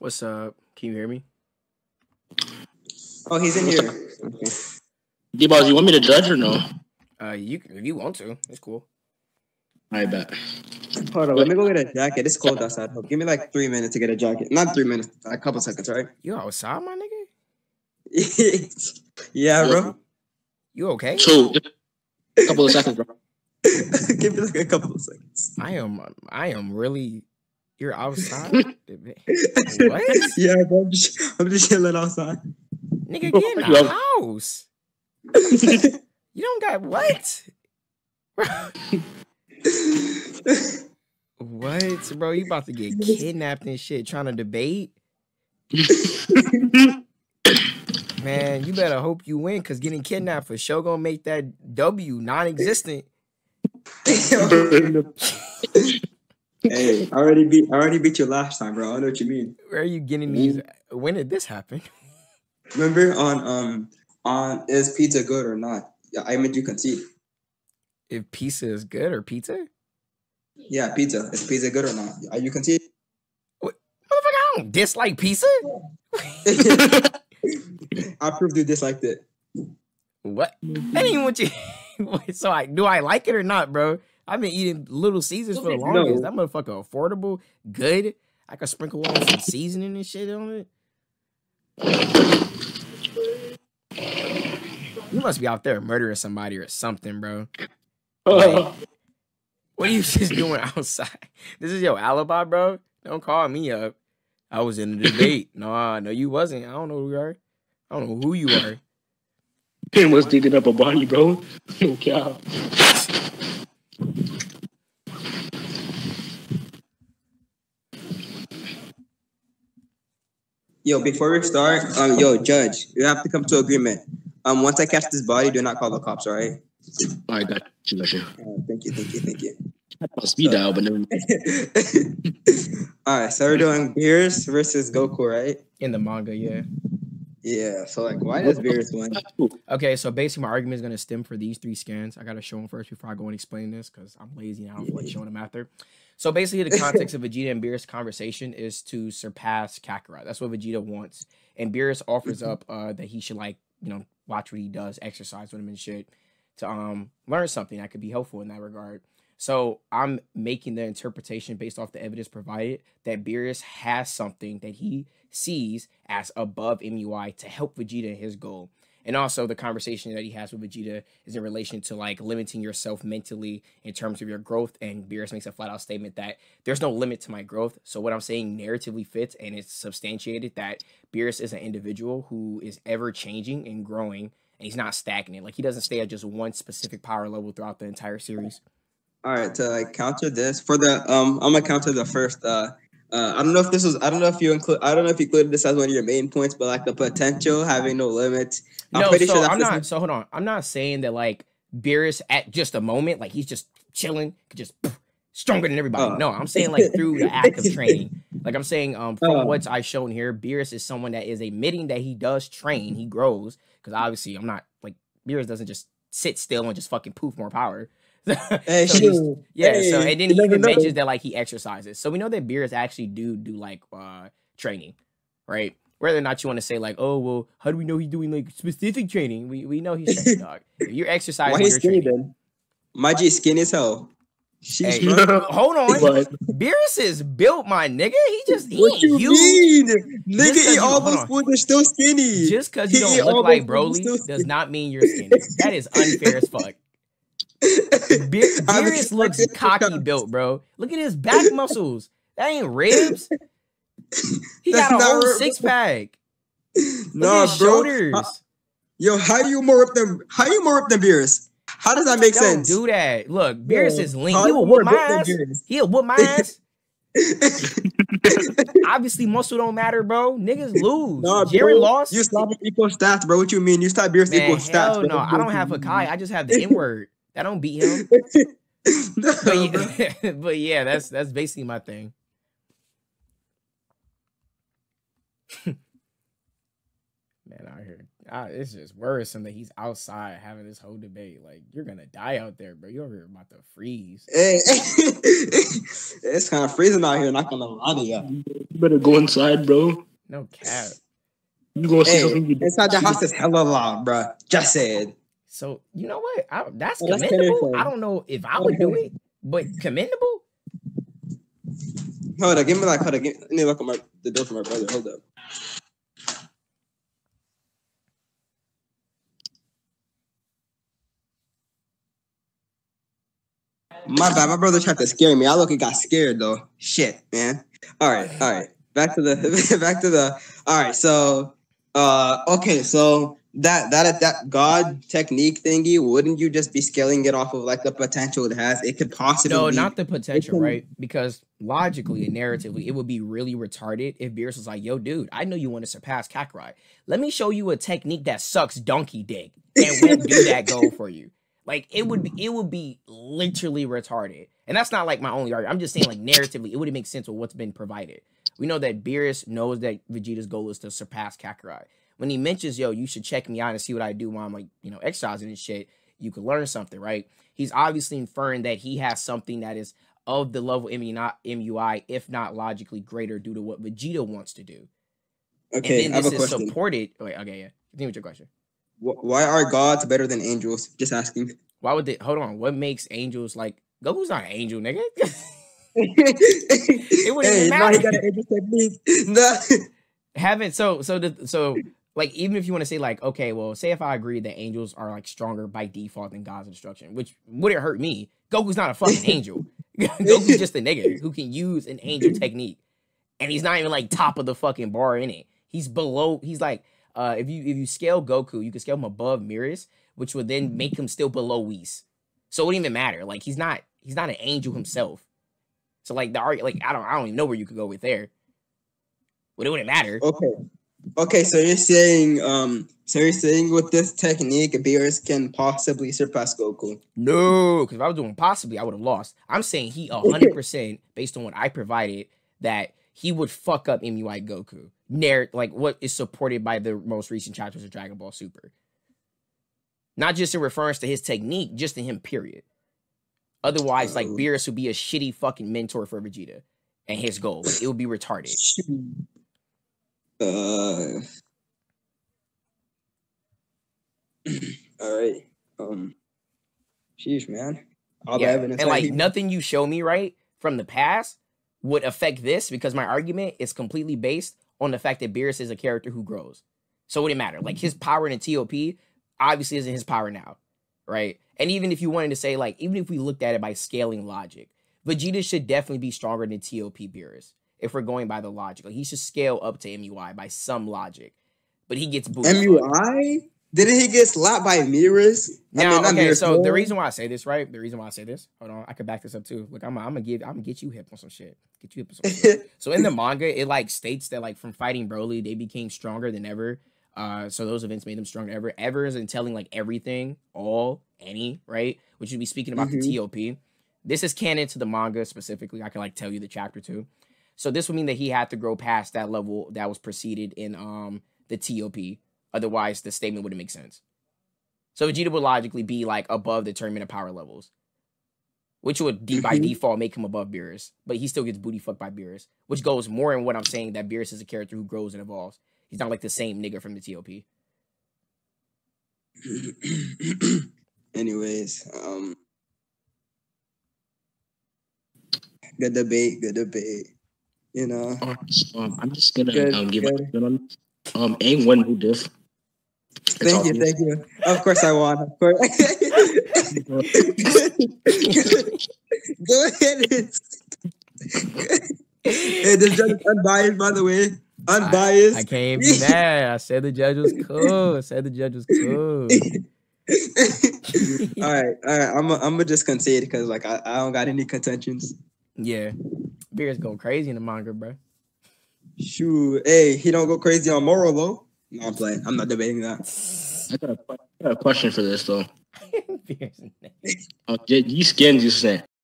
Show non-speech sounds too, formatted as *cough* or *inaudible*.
What's up? Can you hear me? Oh, he's in here. Okay. D-Balls, you want me to judge or no? Uh, you if you want to, it's cool. I bet. Hold on, let me go get a jacket. It's cold outside. Give me like three minutes to get a jacket. Not three minutes, a couple seconds, right? You outside, my nigga? *laughs* yeah, bro. You okay? Two. A couple of seconds, bro. *laughs* Give me like a couple of seconds. I am. I am really. You're outside. *laughs* what? Yeah. I'm just, I'm just chilling outside. Nigga, get in the house. *laughs* you don't got what? what, bro? You about to get kidnapped and shit trying to debate? Man, you better hope you win because getting kidnapped for sure gonna make that W non-existent. *laughs* hey, I already beat I already beat you last time, bro. I know what you mean. Where are you getting these? When did this happen? *laughs* Remember on um on is pizza good or not? Yeah, I made you concede. If pizza is good or pizza? Yeah, pizza. Is pizza good or not? Are you concede? What? Motherfucker, I don't dislike pizza. *laughs* I proved you disliked it. What? That ain't what you. *laughs* so I do I like it or not, bro? I've been eating Little Caesars for the longest. No. That motherfucker affordable, good. I could sprinkle on some seasoning and shit on it. You must be out there murdering somebody or something, bro. Like, *laughs* what are you just doing outside? This is your alibi, bro. Don't call me up. I was in the debate. *laughs* no, no, you wasn't. I don't know who you are. I don't know who you are. Pin was digging up a body, bro. *laughs* No cow. Yo, before we start, um, yo, judge, you have to come to agreement. Um, once I catch this body, do not call the cops. All right. All right, got you. Got you. Uh, thank you, thank you, thank you. I speed dial, but no. *laughs* All right, so we're doing Beerus versus Goku, right? In the manga, yeah. Yeah. So like, why does Beerus win? Okay, so basically, my argument is going to stem for these three scans. I got to show them first before I go and explain this because I'm lazy now. I like showing them after. So basically, the context *laughs* of Vegeta and Beerus' conversation is to surpass Kakarot. That's what Vegeta wants, and Beerus offers up uh, that he should like you know watch what he does, exercise with him and shit to um learn something that could be helpful in that regard. So I'm making the interpretation based off the evidence provided that Beerus has something that he sees as above MUI to help Vegeta in his goal. And also the conversation that he has with Vegeta is in relation to like limiting yourself mentally in terms of your growth. And Beerus makes a flat out statement that there's no limit to my growth. So what I'm saying narratively fits and it's substantiated that Beerus is an individual who is ever changing and growing and he's not stagnant. Like he doesn't stay at just one specific power level throughout the entire series. All right, to like counter this for the um, I'm gonna counter the first. Uh, uh, I don't know if this was. I don't know if you include. I don't know if you included this as one of your main points, but like the potential having no limits. I'm no, pretty so sure I'm not. So hold on. I'm not saying that like Beerus at just a moment, like he's just chilling, just stronger than everybody. Uh, no, I'm saying like through the act of training. *laughs* Like I'm saying, um, from uh, what's I shown here, Beerus is someone that is admitting that he does train, he grows. Because obviously, I'm not like Beerus doesn't just sit still and just fucking poof more power. *laughs* hey, so yeah. Hey, so and then he even mentions that like he exercises. So we know that Beerus actually do do like uh training, right? Whether or not you want to say like, oh well, how do we know he's doing like specific training? We we know he's *laughs* training, dog. If you're exercising, Why he's skinny then? My G skinny as hell. She's hey, *laughs* hold on. Beerus is built, my nigga. He just he what you huge. mean? Nigga eat all those food, they're still skinny. Just because you don't look like Broly does not mean you're skinny. that is unfair as fuck. Be- *laughs* Beerus looks cocky built, bro. Look at his back *laughs* muscles. That ain't ribs. *laughs* He got a whole six pack. No, nah, bro. Shoulders. Uh, yo, how do you more up them? How do you more up than Beerus? How does that make Don't sense? Do that. Look, Beerus is lean. He will whoop my ass. He'll whoop my ass. Obviously, muscle don't matter, bro. Niggas lose. Nah, Jiren lost. You stop equal stats, bro. What you mean? You stop Beerus equal stats? Bro. No, I don't have a Kai. I just have the N word. That don't beat him. *laughs* no, but, yeah, *laughs* but yeah, that's that's basically my thing. *laughs* Man, out here, Ah, it's just worrisome that he's outside having this whole debate. Like you're gonna die out there, bro. You're over here about to freeze. Hey, it's kind of freezing out here. Not gonna lie to you. You better go inside, bro. No cap. You gonna see Hey, something you inside the house is hella loud, bro. Just said. So you know what? I, that's that's commendable. terrifying. I don't know if I would do it, but commendable. Hold up, give me like, hold up. Give, let me look at my the door for my brother. Hold up. My bad. My brother tried to scare me. I look, he got scared though. Shit, man. All right, all right. Back to the *laughs* back to the. All right, so uh, okay, so that that that God technique thingy, wouldn't you just be scaling it off of like the potential it has? It could possibly. No, not the potential, can- right? Because logically and narratively, it would be really retarded if Beerus was like, "Yo, dude, I know you want to surpass Kakarot. Let me show you a technique that sucks donkey dick and won't do *laughs* that goal for you." Like it would be, it would be literally retarded, and that's not like my only argument. I'm just saying, like narratively, it wouldn't make sense with what's been provided. We know that Beerus knows that Vegeta's goal is to surpass Kakarot. When he mentions, "Yo, you should check me out and see what I do while I'm like, you know, exercising and shit," you could learn something, right? He's obviously inferring that he has something that is of the level MUI, if not logically greater, due to what Vegeta wants to do. Okay, and I have this a is question. supported. Wait, okay, yeah. Continue with your question. Wh- Why are gods better than angels? Just asking. Why would they? Hold on. What makes angels like Goku's not an angel, nigga? *laughs* it wouldn't even no, he got an angel technique. *laughs* No. Haven't so so the so like even if you want to say like okay, well, say if I agree that angels are like stronger by default than God's instruction, which wouldn't hurt me. Goku's not a fucking *laughs* angel. *laughs* Goku's just a nigga who can use an angel *laughs* technique, and he's not even like top of the fucking bar in it. He's below. He's like uh if you if you scale Goku, you can scale him above Merus, which would then make him still below Whis. So it wouldn't even matter. Like he's not he's not an angel himself. So like the argument, like I don't I don't even know where you could go with there. But it wouldn't matter. Okay. Okay, so you're saying um so you're saying with this technique Beerus can possibly surpass Goku. No, because if I was doing possibly, I would have lost. I'm saying he 100% based on what I provided that he would fuck up MUI Goku. Narr- like what is supported by the most recent chapters of Dragon Ball Super. Not just in reference to his technique, just to him, period. Otherwise, like Oh. Beerus would be a shitty fucking mentor for Vegeta and his goal. Like, it would be retarded. Uh *clears throat* all right. Um sheesh man. The Yeah, and like nothing you show me right from the past would affect this because my argument is completely based on the fact that Beerus is a character who grows. So it wouldn't matter. Like his power in the TOP obviously isn't his power now, right? And even if you wanted to say like, even if we looked at it by scaling logic, Vegeta should definitely be stronger than TOP Beerus if we're going by the logic. Like he should scale up to MUI by some logic, but he gets booed. MUI? Didn't he get slapped by Merus? Now, not okay, Merus, so the reason why I say this, right? The reason why I say this, hold on, I could back this up too. Look, I'm, I'm gonna give, I'm gonna get you hip on some shit. Get you hip on some shit. *laughs* So in the manga, it like states that like from fighting Broly, they became stronger than ever. Uh, so those events made them stronger ever. Ever is in telling like everything, all, any, right? Which would be speaking about the TOP. This is canon to the manga specifically. I can like tell you the chapter too. So this would mean that he had to grow past that level that was preceded in um the TOP. Otherwise, the statement wouldn't make sense. So Vegeta would logically be like above the tournament of power levels, which would de- by Mhm. default make him above Beerus, but he still gets booty fucked by Beerus, which goes more in what I'm saying that Beerus is a character who grows and evolves. He's not like the same nigga from the TOP. *clears throat* Anyways, um, good debate, good debate. You know, Um, um, I'm just gonna Good, um, give good. my opinion on it. Um, A one who diff. That's thank you, thank you. Of course, I won. Of course. *laughs* Go ahead. *laughs* hey, this judge is unbiased, by the way. Unbiased. I can't be mad. I said the judge was cool. I said the judge was cool. *laughs* all right, all right. I'm I'm gonna just concede because like I, I don't got any contentions. yeah, Beerus go crazy in the manga, bro. Shoot, hey, he don't go crazy on moral though. No, I'm playing. I'm not debating that. I got, a, I got a question for this though. *laughs* Beerus- Uh, th- these skins you said,